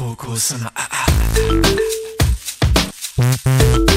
高校そのああ。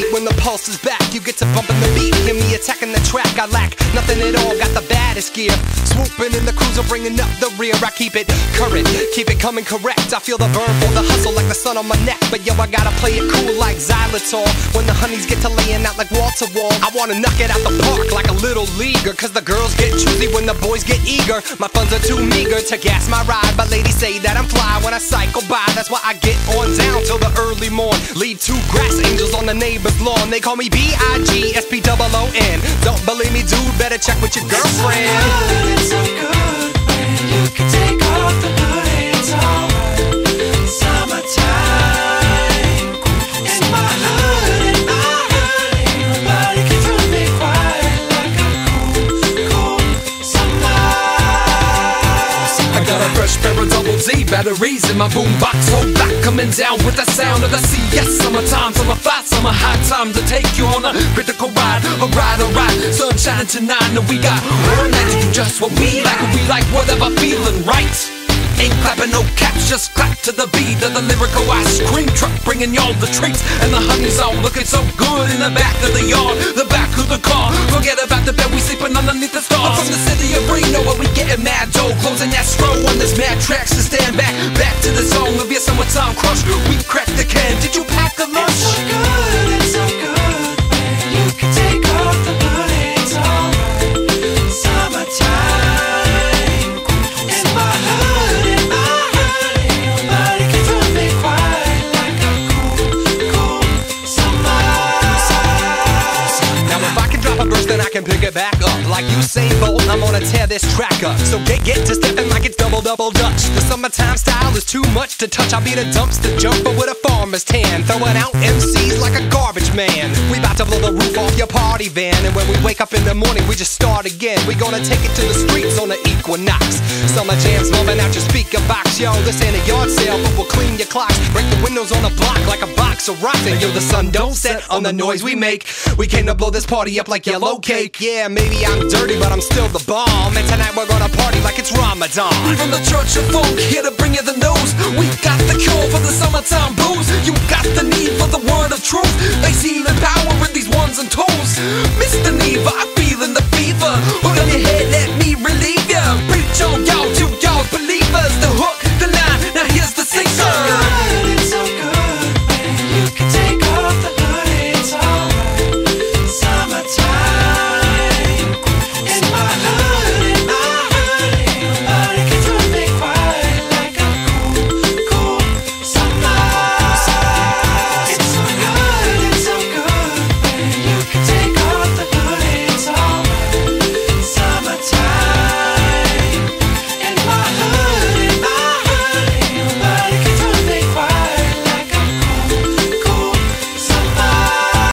Heat, when the pulse is back, you get to bumping the beat. Hear me attacking the track. I lack nothing at all, got the baddest gear. Swooping in the cruiser, bringing up the rear. I keep it current, keep it coming correct. I feel the burn for the hustle like the sun on my neck. But yo, I gotta play it cool like xylitol. When the honeys get to laying out like wall to wall, I wanna knock it out the park like a little leaguer. Cause the girls get choosy when the boys get eager. My funds are too meager to gas my ride. But ladies say that I'm fly when I cycle by. That's why I get on down Leave two grass angels on the neighbor's lawn. They call me B-I-G-S-P-O-O-N. Don't believe me, dude, better check with your girlfriend. D batteries in my boombox. Hold back, coming down with the sound of the sea. Yes, summertime, summer fly, summer high time to take you on a critical ride. A ride, a ride, sunshine tonight, and we got all night to do just what we like. And we like whatever feeling right. Ain't clapping no caps, just clap to the beat of the lyrical ice cream truck, bringing y'all the treats. And the honey's all looking so good in the back of the yard, the back of the car. Forget about the bed, we sleeping underneath the stars. I'm from the city of Reno, where we getting mad dough, closing that stroll on this mad tracks You pack can pick it back up. Like Usain Bolt, I'm gonna tear this track up. So get get to stepping like it's double double dutch. The summertime style is too much to touch. I'll be the dumpster jumper with a farmer's tan, throwing out MCs like a garbage man. We about to blow the roof off your party van, and when we wake up in the morning, we just start again. We gonna take it to the streets on the equinox. Summer jams bumping out your speaker box, all this ain't a yard sale, but we'll clean your clocks. Break the windows on the block like a box of rocks. And yo, the sun don't set on the noise we make. We came to blow this party up like yellow cake. Yeah, maybe I'm dirty, but I'm still the bomb. And tonight we're gonna party like it's Ramadan. We from the church of funk, here to bring you the news. We got the cure for the summertime blues. You got the need